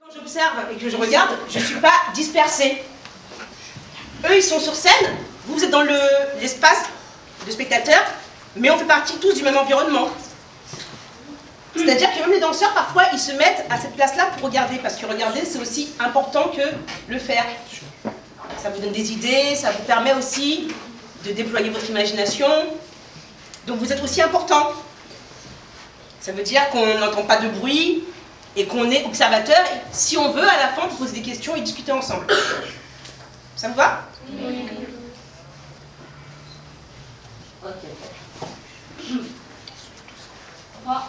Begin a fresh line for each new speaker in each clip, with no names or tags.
Quand j'observe et que je regarde, je ne suis pas dispersée. Eux, ils sont sur scène, vous, êtes dans l'espace de spectateurs, mais on fait partie tous du même environnement. C'est-à-dire que même les danseurs, parfois, ils se mettent à cette place-là pour regarder, parce que regarder, c'est aussi important que le faire. Ça vous donne des idées, ça vous permet aussi de déployer votre imagination. Donc vous êtes aussi important. Ça veut dire qu'on n'entend pas de bruit et qu'on est observateur. Si on veut, à la fin, poser des questions et discuter ensemble. Ça vous va? Oui. Ok. 3.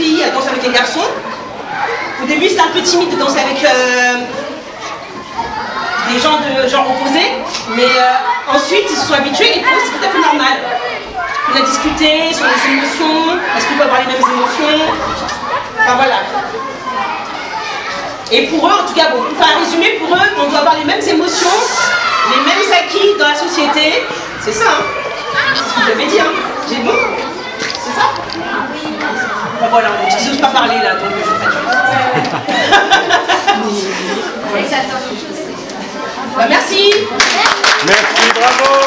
Normal qu'une fille danse avec les garçons. Au début, c'était un peu timide de danser avec euh, des gens de genre opposé, mais euh, ensuite, ils se sont habitués et c'est tout à fait normal. On a discuté sur les émotions, est-ce qu'on peut avoir les mêmes émotions? Enfin voilà. Et pour eux, en tout cas, bon, pour faire un résumé, pour eux, on doit avoir les mêmes émotions, les mêmes acquis dans la société. C'est ça, hein C'est ce que j'avais dit, hein J'ai bon C'est ça Bon, voilà, parce qu'ils n'osent pas parler là, donc je traduis. bah, merci.
Merci, bravo